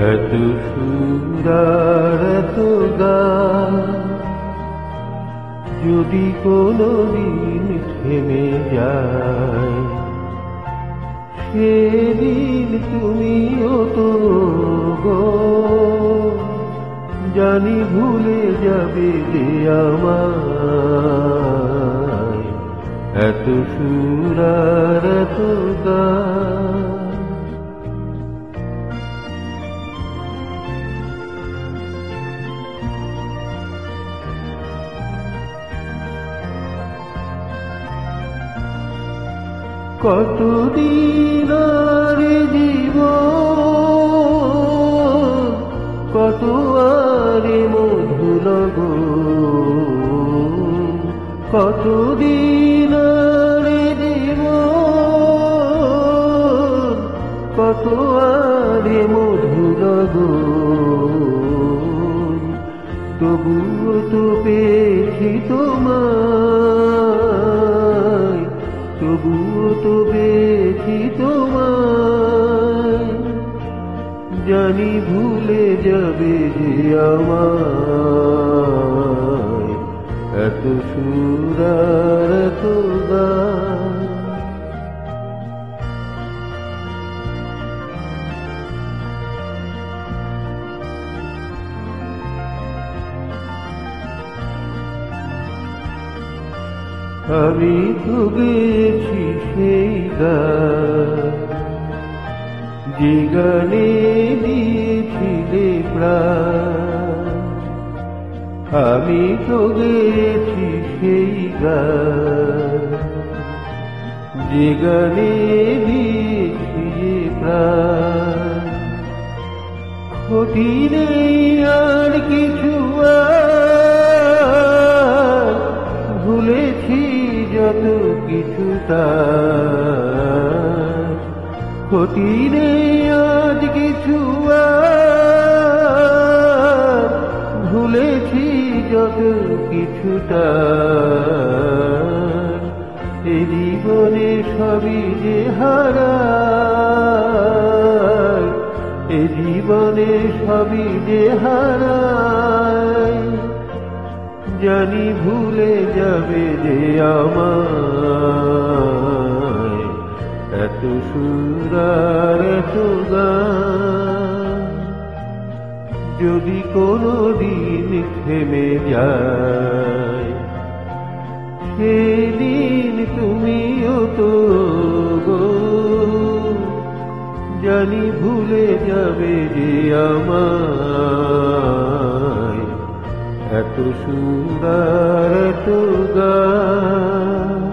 এত সুন্দর যদি কোনো দিন থেমে যায়, সেদিন তুমিও তো গো। জানি ভুলে যাবে যে আমায়। এত সুরার এত গান কতদিন জীব কত আরে মধুর কতদিন জীব কত আরে মধুর গো তবুও তো পেয়েছি তোমায় তবুও তোমার তোমায় জানি ভুলে যাবে যে আমায়। এত সুরার তো আমি তো গেছি সেই যে দিয়েছিলে আমি তো গেছি সেই যে গানে প্রাণ। ক্ষতি নেই আর কিছু তার ক্ষতি নেই আজ কিছু ভুলেছি যত কিছু তার এ জীবনে সবই যে হারায়, এ জীবনে সবই যে হারায়, জানি ভুলে যাবে যে আমায় এত সুরার যদি কোনো দিন থেমে যায়, সেদিন তুমিও তো জানি ভুলে যাবে যে আমায়। এত সুন্দর এত গান